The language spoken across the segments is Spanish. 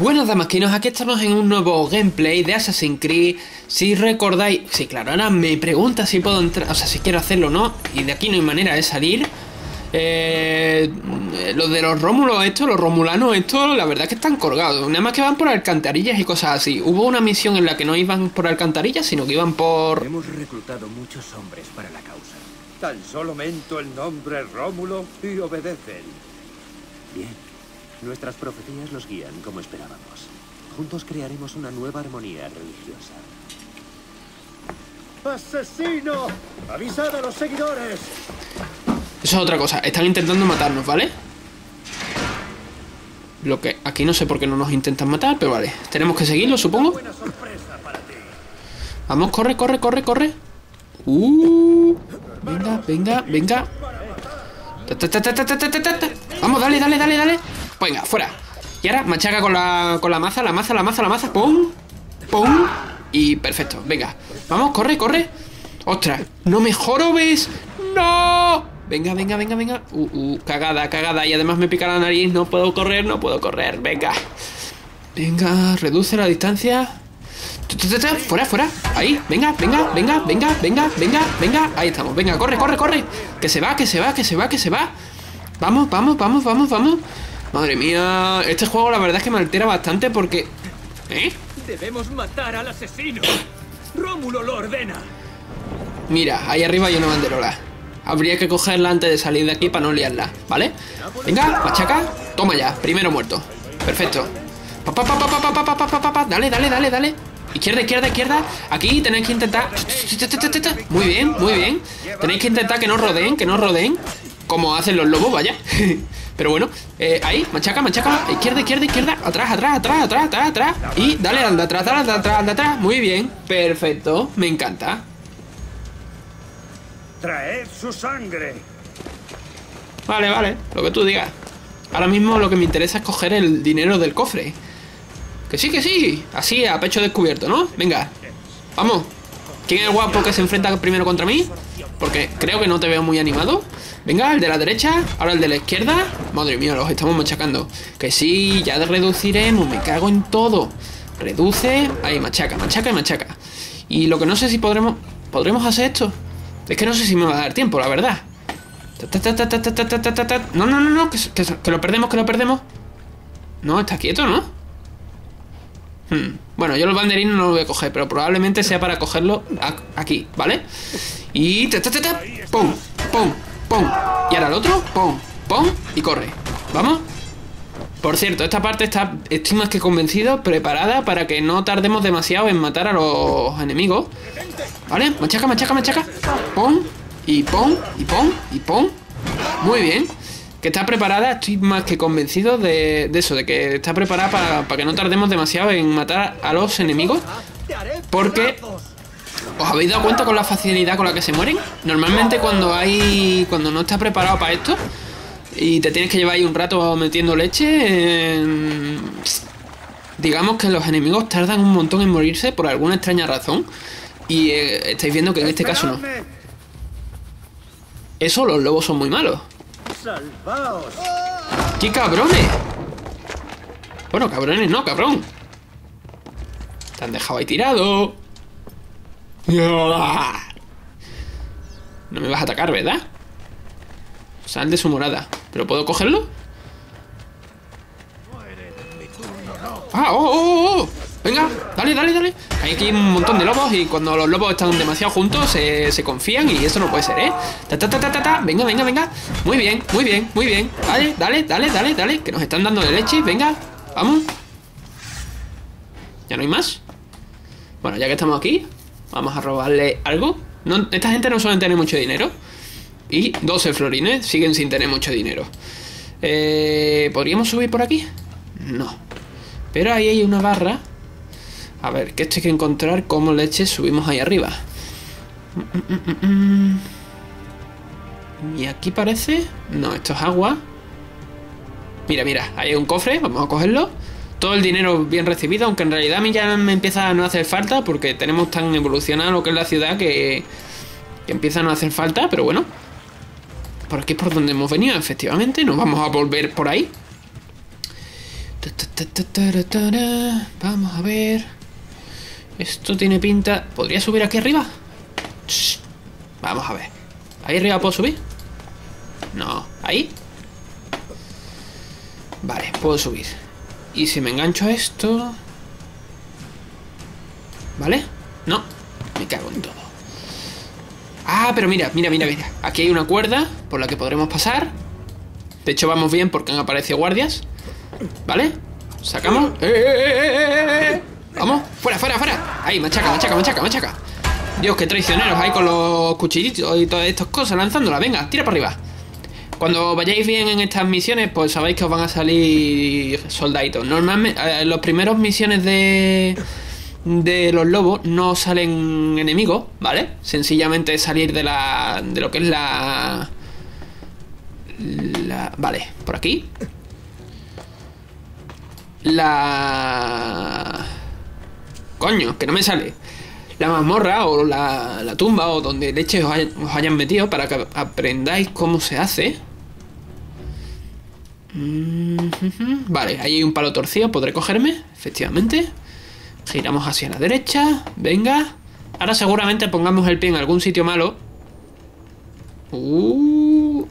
Bueno, damasquinos, aquí estamos en un nuevo gameplay de Assassin's Creed. Si recordáis, sí, claro, ahora me pregunta si puedo entrar, o sea, si quiero hacerlo o no, y de aquí no hay manera de salir. Eh, los de los Rómulos, estos, los Romulanos, estos, la verdad es que están colgados. Nada más que van por alcantarillas y cosas así. Hubo una misión en la que no iban por alcantarillas, sino que iban por. Hemos reclutado muchos hombres para la causa. Tan solo mento el nombre Rómulo y obedecen. Bien. Nuestras profecías los guían como esperábamos. Juntos crearemos una nueva armonía religiosa. ¡Asesino! ¡Avisad a los seguidores! Eso es otra cosa. Están intentando matarnos, ¿vale? Lo que aquí no sé por qué no nos intentan matar, pero vale. Tenemos que seguirlo, supongo. Vamos, corre, corre, corre, corre. Uh, venga, venga, venga. Vamos, dale, dale, dale, dale. Venga, fuera. Y ahora machaca con la, con la maza, la maza, la maza, la maza. ¡Pum! ¡Pum! Y perfecto, venga. Vamos, corre, corre. ¡Ostras! ¡No me jorobes! ¡No! Venga, venga, venga, venga. Uh, uh, cagada, cagada. Y además me pica la nariz. No puedo correr, no puedo correr. Venga. Venga, reduce la distancia. Fuera, fuera. Ahí, venga, venga, venga, venga, venga, venga, venga. Ahí estamos. Venga, corre, corre, corre. Que se va, que se va, que se va, que se va. Vamos, vamos, vamos, vamos, vamos. Madre mía, este juego la verdad es que me altera bastante porque... ¿Eh? Debemos matar al asesino. Rómulo lo ordena. Mira, ahí arriba hay una banderola. Habría que cogerla antes de salir de aquí para no liarla, ¿vale? Venga, machaca. Toma ya, primero muerto. Perfecto. Dale, dale, dale, dale. Izquierda, izquierda, izquierda. Aquí tenéis que intentar... Muy bien, muy bien. Tenéis que intentar que no rodeen, que no rodeen. Como hacen los lobos, vaya. Pero bueno, eh, ahí, machaca, machaca. Izquierda, izquierda, izquierda. Atrás, atrás, atrás, atrás, atrás, atrás. Y dale al de atrás, al de atrás, al de atrás. Muy bien, perfecto. Me encanta. ¡Traed su sangre! Vale, vale, lo que tú digas. Ahora mismo lo que me interesa es coger el dinero del cofre. Que sí, que sí. Así, a pecho descubierto, ¿no? Venga. Vamos. ¿Quién es el guapo que se enfrenta primero contra mí? Porque creo que no te veo muy animado. Venga, el de la derecha, ahora el de la izquierda. Madre mía, los estamos machacando. Que sí, ya reduciremos, me cago en todo. Reduce, ahí, machaca, machaca y machaca. Y lo que no sé si podremos... ¿Podremos hacer esto? Es que no sé si me va a dar tiempo, la verdad. No, no, no, no, que, que lo perdemos, que lo perdemos. No, está quieto, ¿no? Hmm. Bueno, yo los banderines no los voy a coger, pero probablemente sea para cogerlo aquí, ¿vale? Y... Ta, ta, ta, ta, ¡Pum! ¡Pum! ¡Pum! Y ahora el otro, ¡pum! ¡Pum! Y corre. ¿Vamos? Por cierto, esta parte está, estoy más que convencido, preparada para que no tardemos demasiado en matar a los enemigos. ¿Vale? Machaca, machaca, machaca. Pum, y pum, y pum, y pum. Muy bien. Que está preparada, estoy más que convencido de, de eso, de que está preparada para, para que no tardemos demasiado en matar a los enemigos. Porque ¿Os habéis dado cuenta con la facilidad con la que se mueren? Normalmente cuando hay. cuando no estás preparado para esto y te tienes que llevar ahí un rato metiendo leche. eh, digamos que los enemigos tardan un montón en morirse por alguna extraña razón. Y eh, estáis viendo que en este caso no. Eso los lobos son muy malos. ¡Salvaos! ¡Qué cabrones! Bueno, cabrones no, cabrón. Te han dejado ahí tirado. No me vas a atacar, ¿verdad? Sal de su morada. ¿Pero puedo cogerlo? ¡Ah! ¡Oh, oh, oh! Venga, dale, dale, dale. Hay aquí un montón de lobos y cuando los lobos están demasiado juntos se, se confían y eso no puede ser, ¿eh? Ta, ta, ta, ta, ta. Venga, venga, venga. Muy bien, muy bien, muy bien. Dale, dale, dale, dale, dale. Que nos están dando de leche. Venga, vamos. ¿Ya no hay más? Bueno, ya que estamos aquí, vamos a robarle algo. Esta gente no suelen tener mucho dinero. Y 12 florines siguen sin tener mucho dinero. Eh, ¿Podríamos subir por aquí? No. Pero ahí hay una barra. A ver, que esto hay que encontrar cómo leche subimos ahí arriba. Mm, mm, mm. Y aquí parece... No, esto es agua. Mira, mira, ahí hay un cofre, vamos a cogerlo. Todo el dinero bien recibido, aunque en realidad a mí ya me empieza a no hacer falta porque tenemos tan evolucionado lo que es la ciudad que, que empieza a no hacer falta, pero bueno. Por aquí es por donde hemos venido, efectivamente. Nos vamos a volver por ahí. Vamos a ver. Esto tiene pinta. ¿Podría subir aquí arriba? Vamos a ver. ¿Ahí arriba puedo subir? No. ¿Ahí? Vale, puedo subir. Y si me engancho a esto... ¿Vale? No. Me cago en todo. Ah, pero mira, mira, mira, mira. Aquí hay una cuerda por la que podremos pasar. De hecho, vamos bien porque han aparecido guardias. ¿Vale? Sacamos. ¡Eh, eh, eh, eh, eh! Vamos, fuera, fuera, fuera. Ahí, machaca, machaca, machaca, machaca. Dios, qué traicioneros ahí con los cuchillitos y todas estas cosas lanzándolas. Venga, tira para arriba. Cuando vayáis bien en estas misiones, pues sabéis que os van a salir soldaditos. Normalmente, eh, los primeros misiones de de los lobos no salen enemigos, ¿vale? Sencillamente salir de la de lo que es la la vale, por aquí. La coño, que no me sale. La mazmorra o la, la tumba o donde leche os, os hayan metido para que aprendáis cómo se hace. Mm, ujú. Vale, ahí hay un palo torcido, podré cogerme, efectivamente. Giramos hacia la derecha, venga. Ahora seguramente pongamos el pie en algún sitio malo. Uh.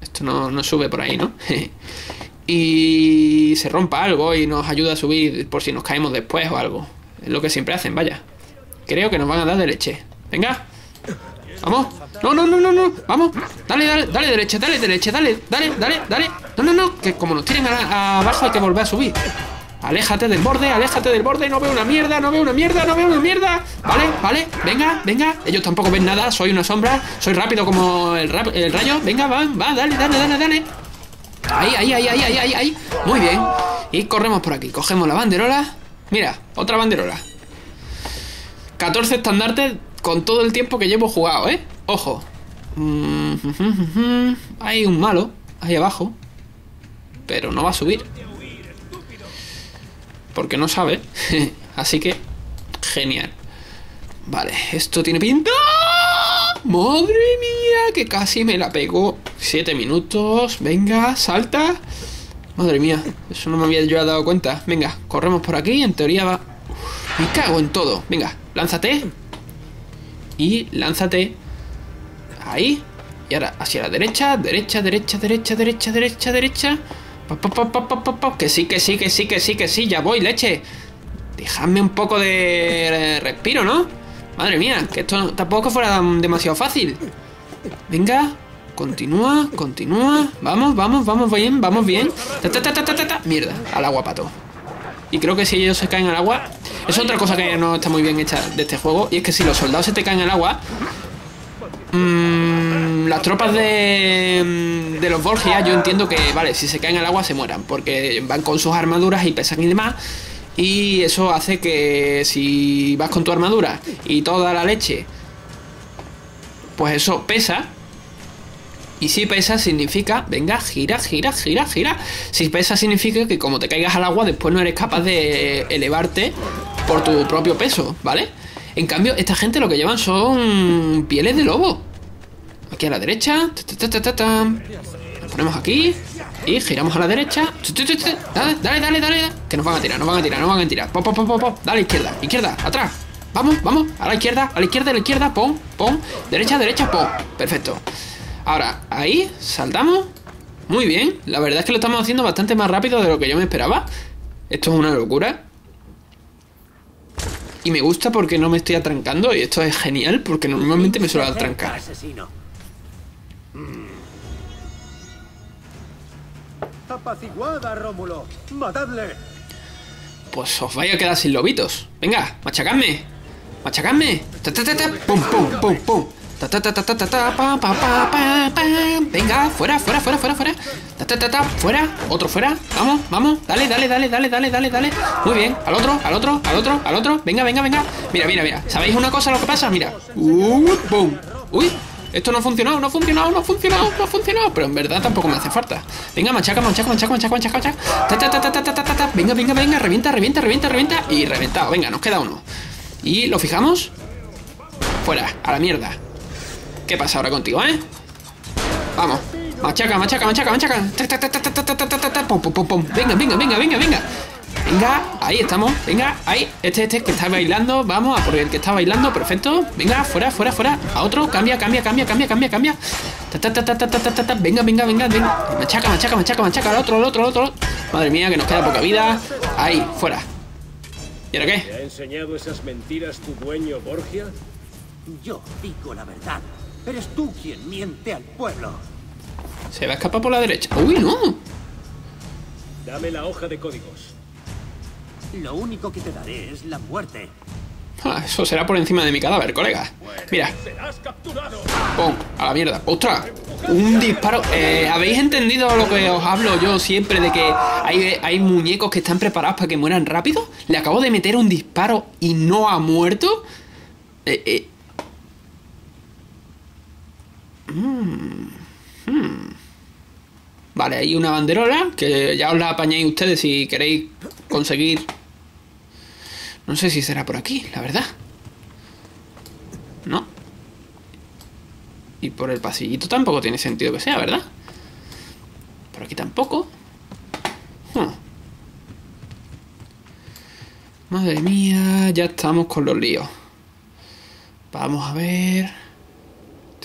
Esto no, no sube por ahí, ¿no? y se rompa algo y nos ayuda a subir por si nos caemos después o algo. Es lo que siempre hacen, vaya. Creo que nos van a dar de leche. Venga. Vamos. No, no, no, no, no. Vamos. Dale, dale, dale derecha, dale derecha, dale, dale, dale, dale. No, no, no. Que como nos tiren a- hay que volver a subir. Aléjate del borde, aléjate del borde. No veo una mierda, no veo una mierda, no veo una mierda. Vale, vale. Venga, venga. Ellos tampoco ven nada. Soy una sombra. Soy rápido como el rayo. Venga, va, va, dale, dale, dale, dale. Ahí, ahí, ahí, ahí, ahí, ahí, ahí. Muy bien. Y corremos por aquí. Cogemos la banderola. Mira, otra banderola. 14 estandartes con todo el tiempo que llevo jugado, ¿eh? Ojo. Mm. Hay un malo ahí abajo. Pero no va a subir. Porque no sabe. Así que, genial. Vale, esto tiene pinta. Madre mía, que casi me la pegó. Siete minutos. Venga, salta. Madre mía, eso no me había yo dado cuenta. Venga, corremos por aquí. En teoría va. Uf, me cago en todo. Venga, lánzate. Y lánzate. Ahí. Y ahora hacia la derecha, derecha, derecha, derecha, derecha, derecha, derecha. Pa, pa, pa. Que sí, que sí, que sí, que sí, que sí, ya voy, leche. Dejadme un poco de respiro, ¿no? Madre mía, que esto tampoco fuera demasiado fácil. Venga, continúa, continúa. Vamos, vamos, vamos bien, vamos bien. Mierda, al agua, pato. Y creo que si ellos se caen al agua, es otra cosa que no está muy bien hecha de este juego. Y es que si los soldados se te caen al agua, mm, las tropas de, de los Borgia, yo entiendo que, vale, si se caen al agua se mueran, porque van con sus armaduras y pesan y demás. Y eso hace que si vas con tu armadura y toda la leche, pues eso pesa. Y si pesa significa, venga, gira, gira, gira, gira. Si pesa significa que como te caigas al agua, después no eres capaz de elevarte por tu propio peso, ¿vale? En cambio, esta gente lo que llevan son pieles de lobo. Aquí a la derecha. ta, ponemos aquí. Y giramos a la derecha. Dale, dale, dale, dale. Que nos van a tirar, nos van a tirar, nos van a tirar. Pop, pop, pop, pop. Dale, izquierda, izquierda, atrás. Vamos, vamos. A la izquierda, a la izquierda, a la izquierda. Pon, pon. Derecha, derecha, pon. Perfecto. Ahora, ahí, saltamos. Muy bien. La verdad es que lo estamos haciendo bastante más rápido de lo que yo me esperaba. Esto es una locura. Y me gusta porque no me estoy atrancando. Y esto es genial porque normalmente me suelo atrancar. Asesino. Apaciguada, Rómulo. Matadle. Pues os vais a quedar sin lobitos. Venga, machacadme. Machacadme. Ta, ta, ta, ta. Pum, pum, pum, pum. Ta, ta, ta, ta, ta, ta, ta, pa, pa, pa, pa, pa. Venga, fuera, fuera, fuera, fuera, fuera. Ta, ta, ta, ta, fuera. Otro fuera. Vamos, vamos. Dale, dale, dale, dale, dale, dale, dale. Muy bien. Al otro, al otro, al otro, al otro. Venga, venga, venga. Mira, mira, mira. ¿Sabéis una cosa lo que pasa? Mira. Uh, pum. Uy. Esto no ha funcionado, no ha funcionado, no ha funcionado, no ha funcionado. Pero en verdad tampoco me hace falta. Venga, machaca, machaca, machaca, machaca, machaca, machaca. Venga, venga, venga, revienta, revienta, revienta, revienta. Y reventado. Venga, nos queda uno. Y lo fijamos. Fuera, a la mierda. ¿Qué pasa ahora contigo, eh? Vamos. Machaca, machaca, machaca, machaca. Venga, venga, venga, venga, venga. Venga, ahí estamos. Venga, ahí. Este, este que está bailando. Vamos a por el que está bailando. Perfecto. Venga, fuera, fuera, fuera. A otro. Cambia, cambia, cambia, cambia, cambia, cambia. Venga, venga, venga, venga. Machaca, machaca, machaca, machaca. Al otro, al otro, al otro. Madre mía, que nos queda poca vida. Ahí, fuera. ¿Y ahora qué? ¿Te ha enseñado esas mentiras tu dueño, Borgia? Yo digo la verdad. Eres tú quien miente al pueblo. Se va a escapar por la derecha. ¡Uy, no! Dame la hoja de códigos. Lo único que te daré es la muerte. Ah, eso será por encima de mi cadáver, colega. Mira. ¡Pum! A la mierda. ¡Ostras! Un disparo. Eh, ¿Habéis entendido lo que os hablo yo siempre de que hay, hay muñecos que están preparados para que mueran rápido? Le acabo de meter un disparo y no ha muerto. Eh, eh. Mm, hmm. Vale, hay una banderola que ya os la apañáis ustedes si queréis conseguir. No sé si será por aquí, la verdad. No. Y por el pasillito tampoco tiene sentido que sea, ¿verdad? Por aquí tampoco. Madre mía, ya estamos con los líos. Vamos a ver.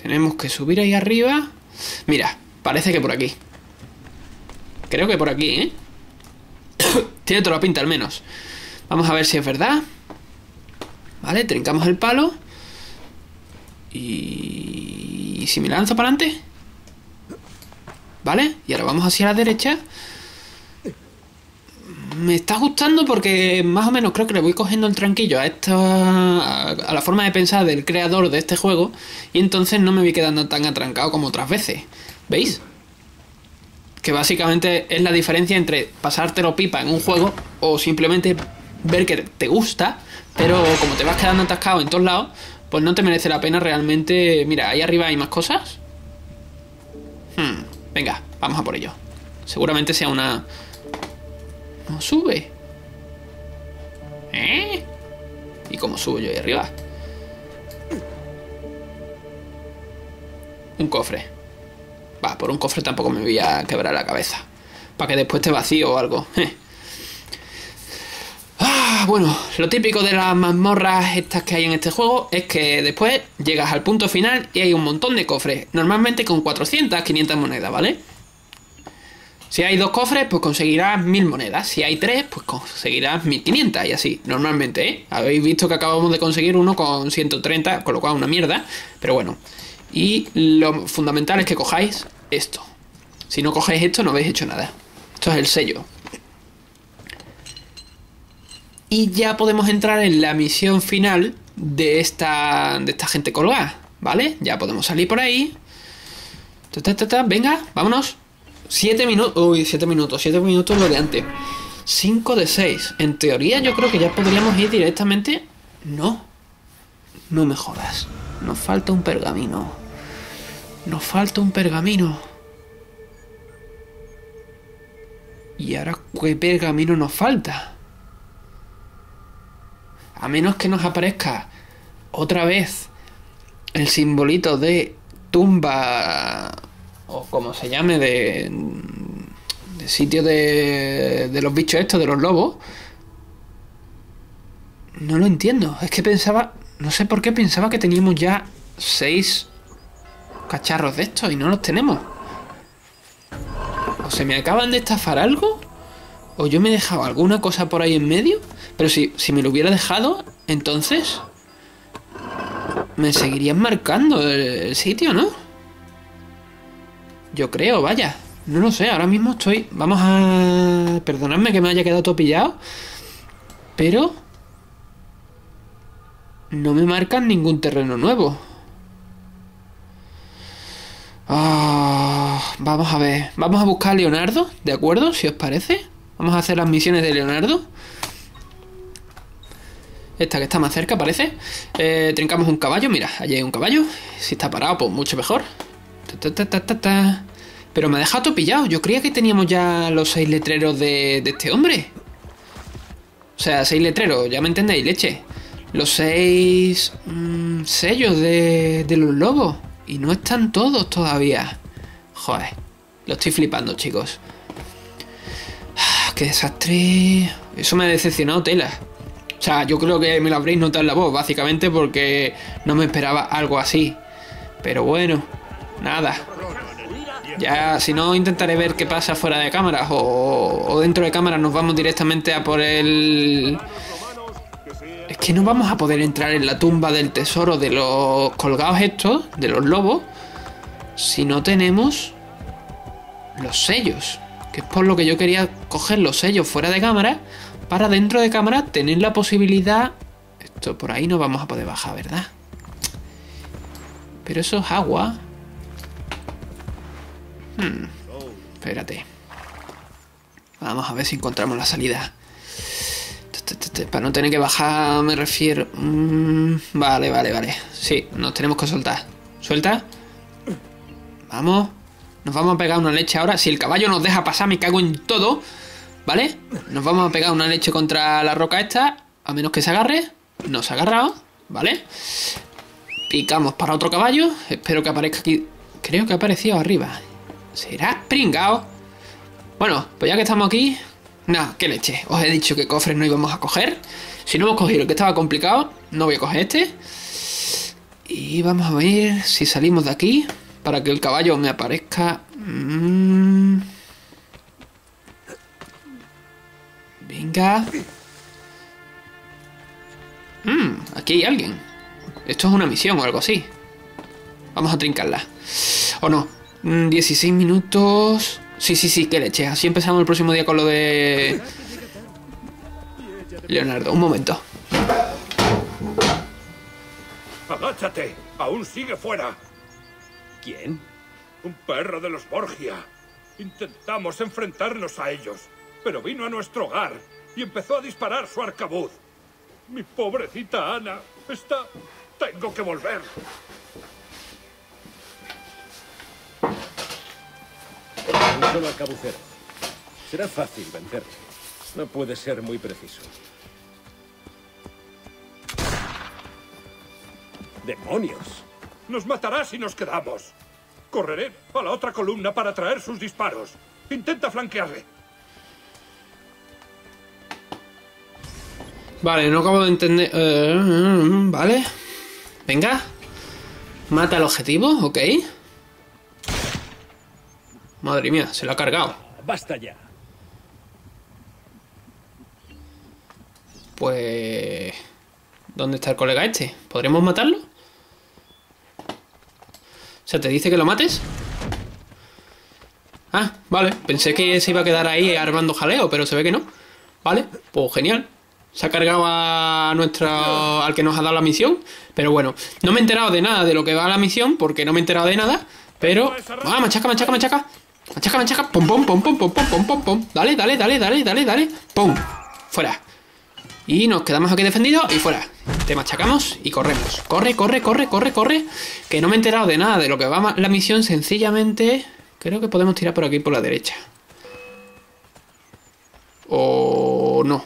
Tenemos que subir ahí arriba. Mira, parece que por aquí. Creo que por aquí, ¿eh? Tiene toda la pinta al menos. Vamos a ver si es verdad. Vale, trincamos el palo. Y... ¿Y si me lanzo para adelante? Vale, y ahora vamos hacia la derecha. Me está gustando porque más o menos creo que le voy cogiendo el tranquillo a esta. a la forma de pensar del creador de este juego. Y entonces no me voy quedando tan atrancado como otras veces. ¿Veis? Que básicamente es la diferencia entre pasártelo pipa en un juego o simplemente ver que te gusta, pero como te vas quedando atascado en todos lados, pues no te merece la pena realmente. Mira, ahí arriba hay más cosas. Hmm, venga, vamos a por ello. Seguramente sea una. No sube. ¿Eh? ¿Y cómo subo yo ahí arriba? Un cofre. Va, por un cofre tampoco me voy a quebrar la cabeza. Para que después esté vacío o algo. Bueno, lo típico de las mazmorras estas que hay en este juego es que después llegas al punto final y hay un montón de cofres. Normalmente con 400, 500 monedas, ¿vale? Si hay dos cofres, pues conseguirás 1000 monedas. Si hay tres, pues conseguirás 1500 y así, normalmente, ¿eh? Habéis visto que acabamos de conseguir uno con 130, con lo cual una mierda. Pero bueno. Y lo fundamental es que cojáis esto. Si no cogéis esto, no habéis hecho nada. Esto es el sello. Y ya podemos entrar en la misión final de esta, de esta gente colgada, ¿vale? Ya podemos salir por ahí. Venga, vámonos. 7 minutos. Uy, 7 minutos. 7 minutos lo de antes. 5 de 6. En teoría yo creo que ya podríamos ir directamente. No. No me jodas. Nos falta un pergamino. Nos falta un pergamino. ¿Y ahora qué pergamino nos falta? A menos que nos aparezca otra vez el simbolito de tumba o como se llame de, de sitio de, de los bichos estos, de los lobos. No lo entiendo. Es que pensaba, no sé por qué pensaba que teníamos ya seis cacharros de estos y no los tenemos. O se me acaban de estafar algo, o yo me he dejado alguna cosa por ahí en medio. Pero si, si me lo hubiera dejado, entonces me seguirían marcando el, sitio, ¿no? Yo creo, vaya. No lo sé, ahora mismo estoy... Vamos a... Perdonadme que me haya quedado todo pillado. Pero... No me marcan ningún terreno nuevo. Ah, vamos a ver. Vamos a buscar a Leonardo, ¿de acuerdo? Si os parece. Vamos a hacer las misiones de Leonardo. Esta que está más cerca, parece. Eh, trincamos un caballo. Mira, allí hay un caballo. Si está parado, pues mucho mejor. Pero me ha dejado pillado. Yo creía que teníamos ya los seis letreros de, este hombre. O sea, seis letreros, ya me entendéis, leche. Los seis mmm, sellos de, de los lobos. Y no están todos todavía. Joder, Lo estoy flipando, chicos. Qué desastre. Eso me ha decepcionado tela. O sea, yo creo que me lo habréis notado en la voz, básicamente porque no me esperaba algo así. Pero bueno, nada. Ya, si no, intentaré ver qué pasa fuera de cámaras o, o dentro de cámaras nos vamos directamente a por el... Es que no vamos a poder entrar en la tumba del tesoro de los colgados estos, de los lobos, si no tenemos los sellos. Es por lo que yo quería coger los sellos fuera de cámara, para dentro de cámara tener la posibilidad... Esto por ahí no vamos a poder bajar, ¿verdad? Pero eso es agua. Hmm, espérate. Vamos a ver si encontramos la salida. Para no tener que bajar, me refiero. Mm, vale, vale, vale. Sí, nos tenemos que soltar. ¿Suelta? Vamos. Nos vamos a pegar una leche ahora. Si el caballo nos deja pasar, me cago en todo. ¿Vale? Nos vamos a pegar una leche contra la roca esta. A menos que se agarre. No se ha agarrado. ¿Vale? Picamos para otro caballo. Espero que aparezca aquí. Creo que ha aparecido arriba. ¿Será pringao? Bueno, pues ya que estamos aquí. No, qué leche. Os he dicho que cofres no íbamos a coger. Si no hemos cogido el que estaba complicado, no voy a coger este. Y vamos a ver si salimos de aquí. Para que el caballo me aparezca. Mm. Venga. Mm, aquí hay alguien. Esto es una misión o algo así. Vamos a trincarla. ¿O no? Mm, 16 minutos. Sí, sí, sí, qué leche. Así empezamos el próximo día con lo de. Leonardo, un momento. ¡Agáchate! ¡Aún sigue fuera! ¿Quién? Un perro de los Borgia. Intentamos enfrentarnos a ellos, pero vino a nuestro hogar y empezó a disparar su arcabuz. Mi pobrecita Ana está... Tengo que volver. Un solo arcabucero. Será fácil vencerlo. No puede ser muy preciso. ¡Demonios! Nos matará si nos quedamos. Correré a la otra columna para traer sus disparos. Intenta flanquearle. Vale, no acabo de entender. eh, vale. Venga. Mata el objetivo, ok. Madre mía, se lo ha cargado. ¡Basta ya! Pues... ¿Dónde está el colega este? ¿Podremos matarlo? O sea, ¿te dice que lo mates? Ah, vale. Pensé que se iba a quedar ahí armando jaleo, pero se ve que no. Vale, pues genial. Se ha cargado a nuestra... al que nos ha dado la misión. Pero bueno, no me he enterado de nada de lo que va a la misión, porque no me he enterado de nada. Pero... ¡Ah, machaca, machaca, machaca! Machaca, machaca, pum, pum, pum, pum, pum, pum, pum, pum, pum. Dale, dale, dale, dale, dale, dale. Pum. Fuera. Y nos quedamos aquí defendidos y fuera. Te machacamos y corremos. Corre, corre, corre, corre, corre. Que no me he enterado de nada de lo que va la misión. Sencillamente, creo que podemos tirar por aquí por la derecha. O no.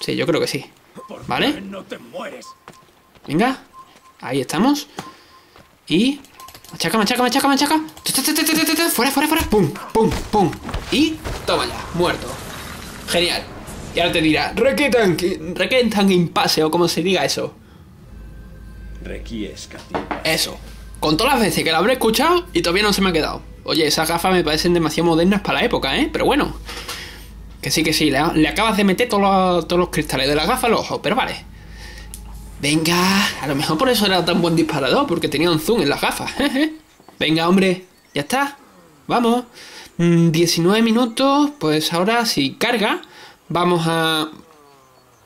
Sí, yo creo que sí. ¿Vale? No te mueres. Venga. Ahí estamos. Y. Machaca, machaca, machaca, machaca. Fuera, fuera, fuera. Pum, pum, pum. Y. Toma ya. Muerto. Genial. Y ahora te dirá. Requetan, requetan impasse o como se diga eso. Requies, cativa. Eso. Con todas las veces que la habré escuchado y todavía no se me ha quedado. Oye, esas gafas me parecen demasiado modernas para la época, ¿eh? Pero bueno. Que sí, que sí. Le, le acabas de meter todos los, todos los cristales de la gafa al ojo, pero vale. Venga, a lo mejor por eso era tan buen disparador, porque tenía un zoom en las gafas. jeje. Venga, hombre, ya está. Vamos. Mm, 19 minutos, pues ahora si carga, vamos a...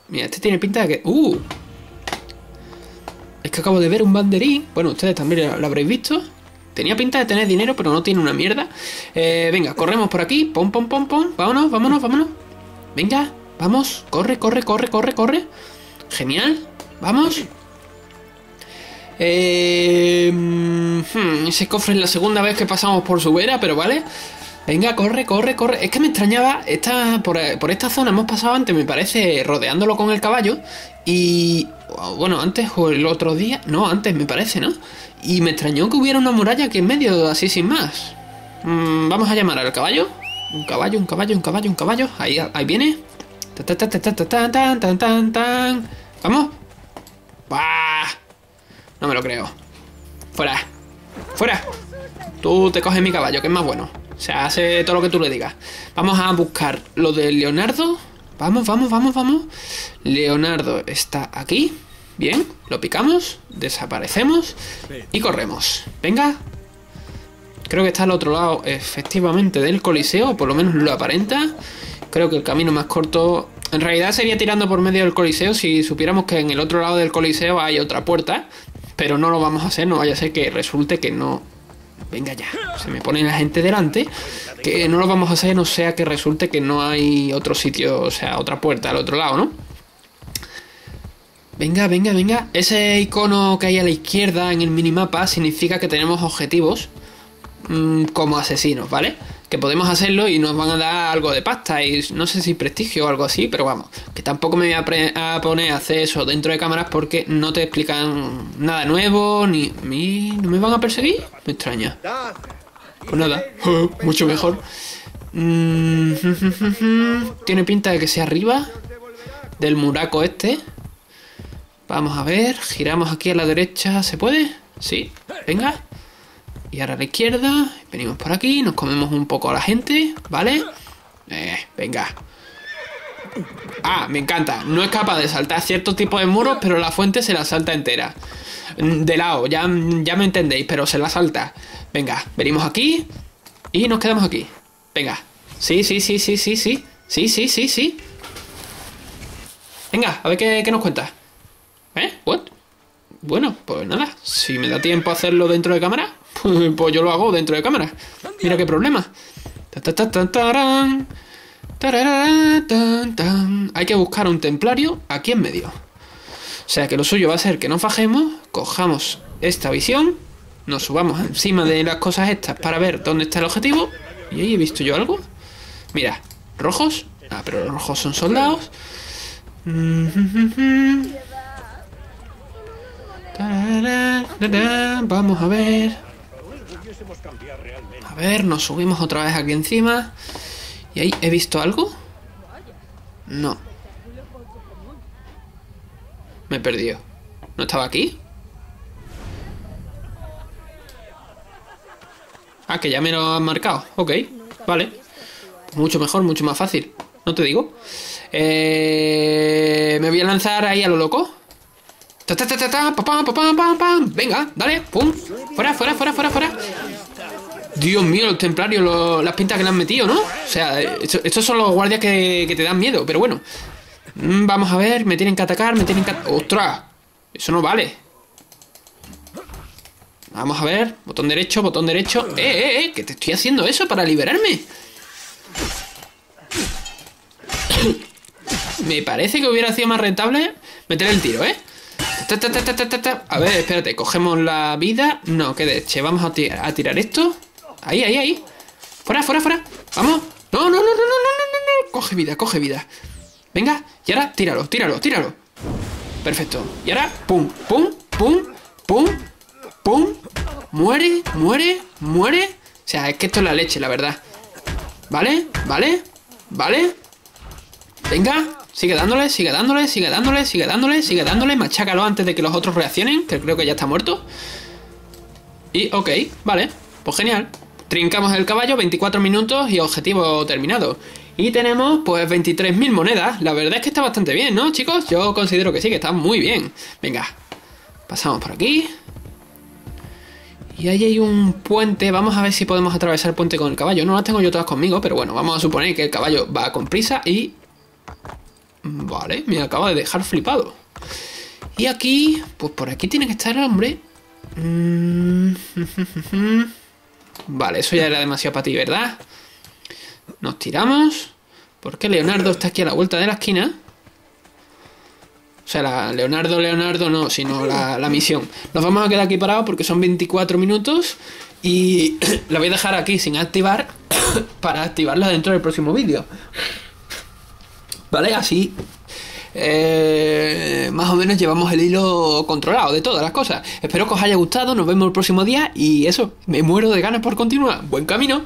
Mira, este tiene pinta de que... ¡Uh! Es que acabo de ver un banderín. Bueno, ustedes también lo habréis visto. Tenía pinta de tener dinero, pero no tiene una mierda. Eh, venga, corremos por aquí. Pom, pom, pom, pom. Vámonos, vámonos, vámonos. Venga, vamos. Corre, corre, corre, corre, corre. Genial. Vamos. Eh, mm, hmm, ese cofre es la segunda vez que pasamos por su vera, pero vale. Venga, corre, corre, corre. Es que me extrañaba. Esta, por, por esta zona hemos pasado antes, me parece, rodeándolo con el caballo. Y. bueno, antes o el otro día. No, antes me parece, ¿no? Y me extrañó que hubiera una muralla aquí en medio, así sin más. Mm, vamos a llamar al caballo. Un caballo, un caballo, un caballo, un caballo. Ahí, ahí viene. Ta, ta, ta, ta, ta, ta, tan, tan, tan, tan, tan. Vamos. ¡Bah! No me lo creo. Fuera. Fuera. Tú te coges mi caballo, que es más bueno. O sea, hace todo lo que tú le digas. Vamos a buscar lo de Leonardo. Vamos, vamos, vamos, vamos. Leonardo está aquí. Bien, lo picamos, desaparecemos y corremos. Venga. Creo que está al otro lado, efectivamente, del Coliseo, por lo menos lo aparenta. Creo que el camino más corto. En realidad sería tirando por medio del Coliseo si supiéramos que en el otro lado del Coliseo hay otra puerta. Pero no lo vamos a hacer, no vaya a ser que resulte que no. Venga ya, se me pone la gente delante. Que no lo vamos a hacer, no sea que resulte que no hay otro sitio, o sea, otra puerta al otro lado, ¿no? Venga, venga, venga. Ese icono que hay a la izquierda en el minimapa significa que tenemos objetivos mm, como asesinos, ¿vale? Que podemos hacerlo y nos van a dar algo de pasta y no sé si prestigio o algo así, pero vamos, que tampoco me voy a, poner a hacer eso dentro de cámaras porque no te explican nada nuevo ni... ni- ¿No me van a perseguir? Me extraña. Pues nada, mucho mejor. Mm, Tiene pinta de que sea arriba del muraco este. Vamos a ver, giramos aquí a la derecha, ¿se puede? Sí, venga. Y ahora a la izquierda, venimos por aquí, nos comemos un poco a la gente, ¿vale? Eh, venga. Ah, me encanta. No es capaz de saltar cierto tipo de muros, pero la fuente se la salta entera. Mm, De lado, ya, ya me entendéis, pero se la salta. Venga, venimos aquí y nos quedamos aquí. Venga. Sí, sí, sí, sí, sí, sí. Sí, sí, sí, sí. Venga, a ver qué, qué nos cuenta. ¿Eh? ¿What? Bueno, pues nada, si me da tiempo a hacerlo dentro de cámara, pues yo lo hago dentro de cámara. Mira qué problema. Hay que buscar un templario aquí en medio. O sea que lo suyo va a ser que nos bajemos, cojamos esta visión, nos subamos encima de las cosas estas para ver dónde está el objetivo. ¿Y ahí he visto yo algo? Mira, rojos. Ah, pero los rojos son soldados. Vamos a ver. A ver, nos subimos otra vez aquí encima. ¿Y ahí he visto algo? No. Me he perdido. ¿No estaba aquí? Ah, que ya me lo han marcado. Ok, vale. Mucho mejor, mucho más fácil. ¿No te digo? Eh, me voy a lanzar ahí a lo loco. Venga, dale, pum. Fuera, fuera, fuera, fuera, fuera. Dios mío, los templarios, las pintas que le han metido, ¿no? O sea, esto- estos son los guardias que, que te dan miedo, pero bueno. Mm, vamos a ver, me tienen que atacar, me tienen que... ¡Ostras! Eso no vale. Vamos a ver, botón derecho, botón derecho. ¡Eh, eh, eh! Que te estoy haciendo eso para liberarme. Me parece que hubiera sido más rentable meter el tiro, ¿eh? A ver, espérate, cogemos la vida. No, que de vamos a, tirar esto. Ahí, ahí, ahí. Fuera, fuera, fuera. Vamos. No, no, no, no, no, no, no, no. Coge vida, coge vida. Venga, y ahora tíralo, tíralo, tíralo. Perfecto. Y ahora, pum, pum, pum, pum, pum. Muere, muere, muere. O sea, es que esto es la leche, la verdad. ¿Vale? ¿Vale? ¿Vale? Venga, sigue dándole, sigue dándole, sigue dándole, sigue dándole, sigue dándole. Machácalo antes de que los otros reaccionen, que creo que ya está muerto. Y, ok, vale, pues genial. Trincamos el caballo, 24 minutos y objetivo terminado. Y tenemos, pues, 23.000 monedas. La verdad es que está bastante bien, ¿no, chicos? Yo considero que sí, que está muy bien. Venga, pasamos por aquí. Y ahí hay un puente. Vamos a ver si podemos atravesar el puente con el caballo. No las tengo yo todas conmigo, pero bueno, vamos a suponer que el caballo va con prisa y Vale, me acaba de dejar flipado. Y aquí, pues por aquí tiene que estar el hombre. Mm, Vale, eso ya era demasiado para ti, ¿verdad? Nos tiramos. Porque Leonardo está aquí a la vuelta de la esquina. O sea, la Leonardo, Leonardo no, sino la, la misión. Nos vamos a quedar aquí parados porque son 24 minutos. Y la voy a dejar aquí sin activar para activarla dentro del próximo vídeo. ¿Vale? Así eh, más o menos llevamos el hilo controlado de todas las cosas. Espero que os haya gustado, nos vemos el próximo día y eso, me muero de ganas por continuar. Buen camino.